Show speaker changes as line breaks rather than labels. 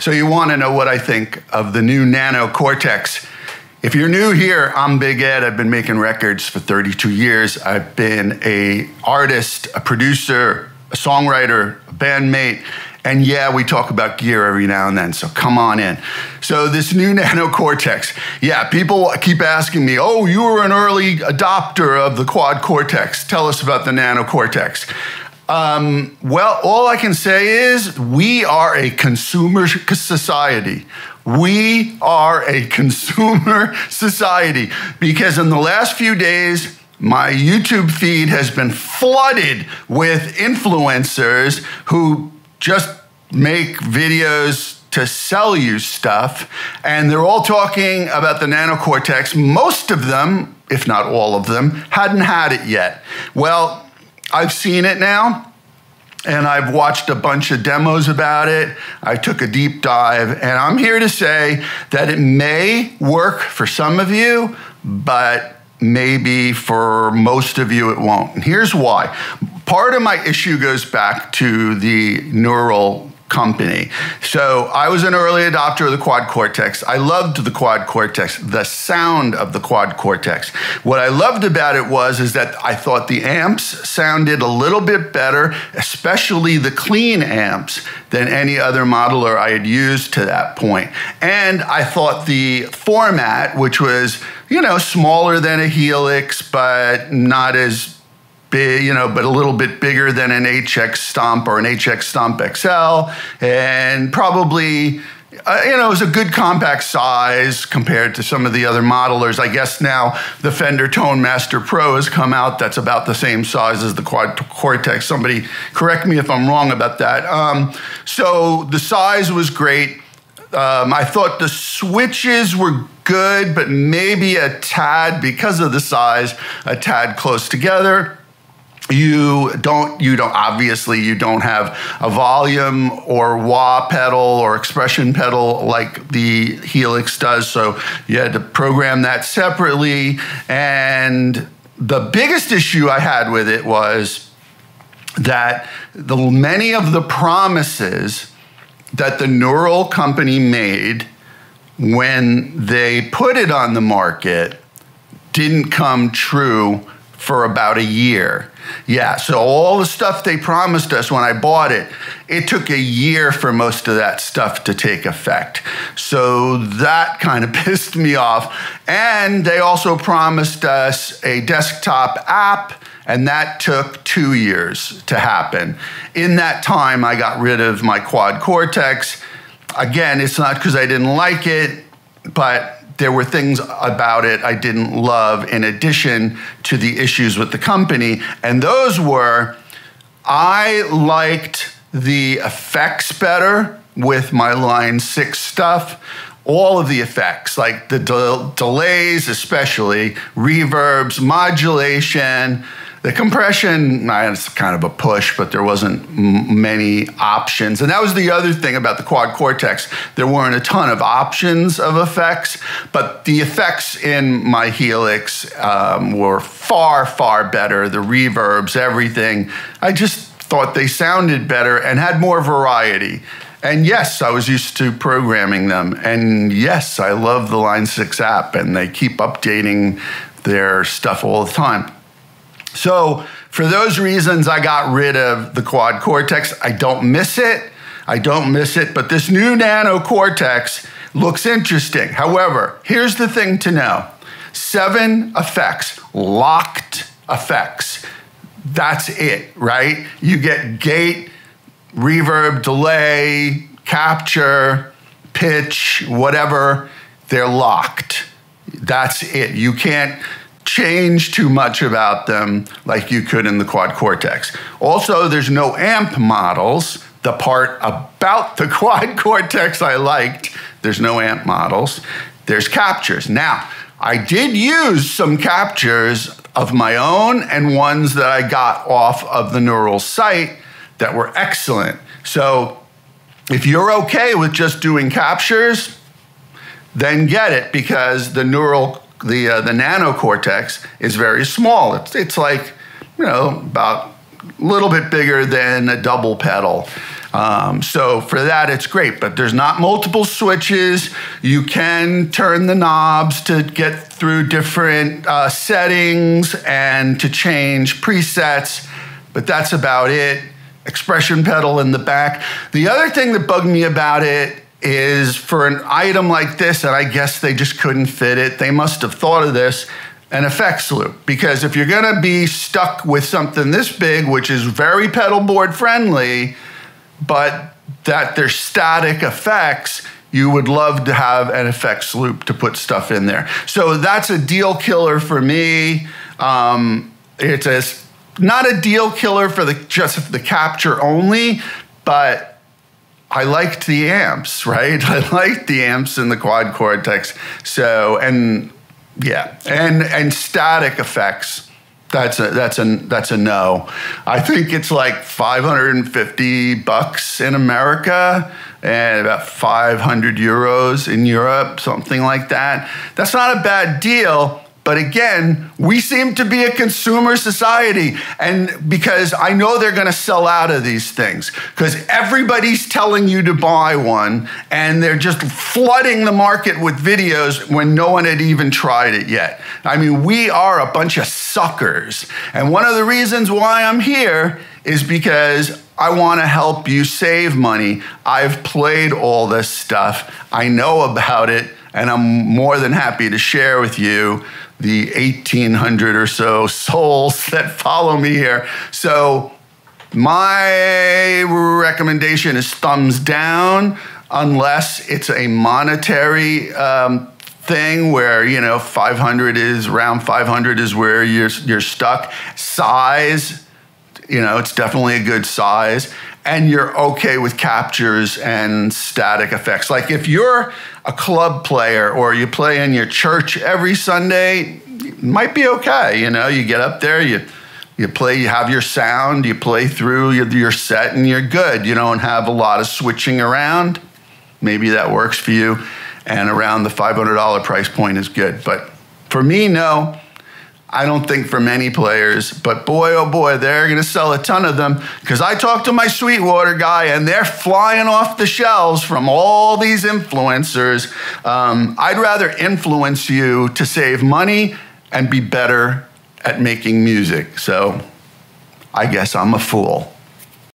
So, you want to know what I think of the new Nano Cortex. If you're new here, I'm Big Ed. I've been making records for 32 years. I've been a artist, a producer, a songwriter, a bandmate, and yeah, we talk about gear every now and then, so come on in. So, this new Nano Cortex, yeah, people keep asking me, oh, you were an early adopter of the Quad Cortex. Tell us about the Nano Cortex. Um, well, all I can say is we are a consumer society. We are a consumer society because in the last few days, my YouTube feed has been flooded with influencers who just make videos to sell you stuff. And they're all talking about the nanocortex. Most of them, if not all of them, hadn't had it yet. Well, I've seen it now. And I've watched a bunch of demos about it. I took a deep dive, and I'm here to say that it may work for some of you, but maybe for most of you it won't. And here's why. Part of my issue goes back to the neural company. So I was an early adopter of the quad cortex. I loved the quad cortex, the sound of the quad cortex. What I loved about it was is that I thought the amps sounded a little bit better, especially the clean amps than any other modeler I had used to that point. And I thought the format, which was, you know, smaller than a Helix but not as big, you know, but a little bit bigger than an HX Stomp or an HX Stomp XL, and probably. Uh, you know, it was a good compact size compared to some of the other modelers. I guess now the Fender Tone Master Pro has come out that's about the same size as the Quad Cortex. Somebody correct me if I'm wrong about that. Um, so the size was great. Um, I thought the switches were good, but maybe a tad, because of the size, a tad close together you don't you don't obviously you don't have a volume or wah pedal or expression pedal like the helix does. So you had to program that separately. And the biggest issue i had with it was that the many of the promises that the neural company made when they put it on the market didn't come true for about a year yeah, so all the stuff they promised us when I bought it, it took a year for most of that stuff to take effect. So that kind of pissed me off. And they also promised us a desktop app, and that took two years to happen. In that time, I got rid of my Quad Cortex. Again, it's not because I didn't like it, but there were things about it I didn't love in addition to the issues with the company. And those were I liked the effects better with my line six stuff. All of the effects, like the de- delays, especially reverbs, modulation, the compression, it's kind of a push, but there wasn't many options. And that was the other thing about the Quad Cortex. There weren't a ton of options of effects, but the effects in my Helix um, were far, far better. The reverbs, everything. I just thought they sounded better and had more variety. And yes, I was used to programming them. And yes, I love the Line 6 app, and they keep updating their stuff all the time. So, for those reasons, I got rid of the quad cortex. I don't miss it. I don't miss it, but this new nano cortex looks interesting. However, here's the thing to know seven effects, locked effects. That's it, right? You get gate, reverb, delay, capture, pitch, whatever, they're locked. That's it. You can't change too much about them like you could in the quad cortex. Also, there's no amp models. The part about the quad cortex I liked, there's no amp models. There's captures. Now, I did use some captures of my own and ones that I got off of the neural site that were excellent. So, if you're okay with just doing captures, then get it because the neural the uh, the nanocortex is very small. It's it's like you know about a little bit bigger than a double pedal. Um, so for that, it's great, but there's not multiple switches. You can turn the knobs to get through different uh, settings and to change presets, but that's about it. Expression pedal in the back. The other thing that bugged me about it is for an item like this, and I guess they just couldn't fit it, they must have thought of this an effects loop. Because if you're gonna be stuck with something this big, which is very pedal board friendly, but that there's static effects, you would love to have an effects loop to put stuff in there. So that's a deal killer for me. Um, it's a, not a deal killer for the just the capture only, but I liked the amps, right? I liked the amps in the quad cortex. So and yeah, and and static effects that's a that's a that's a no. I think it's like 550 bucks in America and about 500 euros in Europe, something like that. That's not a bad deal. But again, we seem to be a consumer society. And because I know they're going to sell out of these things, because everybody's telling you to buy one, and they're just flooding the market with videos when no one had even tried it yet. I mean, we are a bunch of suckers. And one of the reasons why I'm here is because I want to help you save money. I've played all this stuff, I know about it, and I'm more than happy to share with you the 1,800 or so souls that follow me here. So, my recommendation is thumbs down, unless it's a monetary um, thing where you know 500 is around 500 is where you're you're stuck. Size, you know, it's definitely a good size and you're okay with captures and static effects. Like if you're a club player or you play in your church every Sunday, might be okay. You know, you get up there, you you play, you have your sound, you play through your, your set, and you're good. You don't have a lot of switching around. Maybe that works for you, and around the $500 price point is good. But for me, no. I don't think for many players, but boy, oh boy, they're going to sell a ton of them because I talked to my Sweetwater guy and they're flying off the shelves from all these influencers. Um, I'd rather influence you to save money and be better at making music. So I guess I'm a fool.